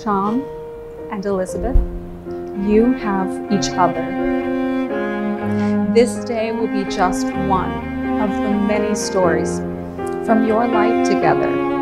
Shyam and Elizabeth, you have each other. This day will be just one of the many stories from your life together.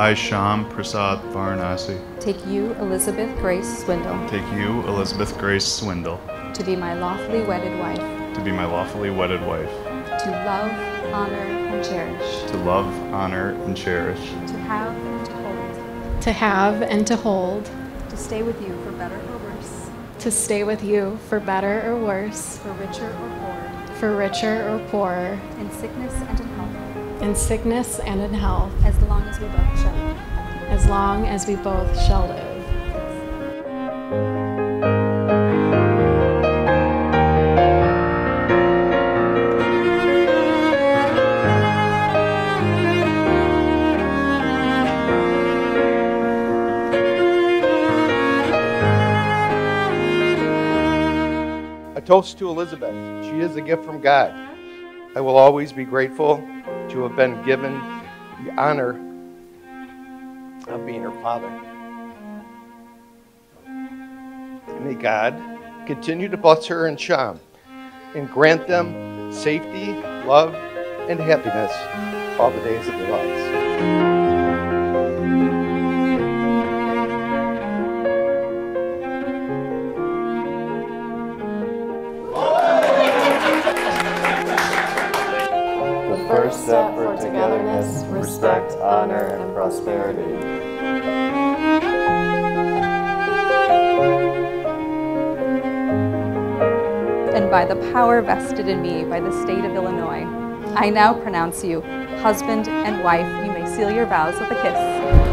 I, Shyam Prasad Varanasi, Take you, Elizabeth Grace Swindle, take you, Elizabeth Grace Swindle, to be my lawfully wedded wife, to be my lawfully wedded wife, to love, honor, and cherish, to love, honor, and cherish, to have and to hold, to have and to hold, to stay with you for better or worse, to stay with you for better or worse, for richer or poorer, for richer or poorer, in sickness and in health, in sickness and in health, as long as we both shall. as long as we both shall live. Toast to Elizabeth. She is a gift from God. I will always be grateful to have been given the honor of being her father. May God continue to bless her and Shyam and grant them safety, love, and happiness all the days of their lives. First step for togetherness, respect, honor, and prosperity. And by the power vested in me by the state of Illinois, I now pronounce you husband and wife. You may seal your vows with a kiss.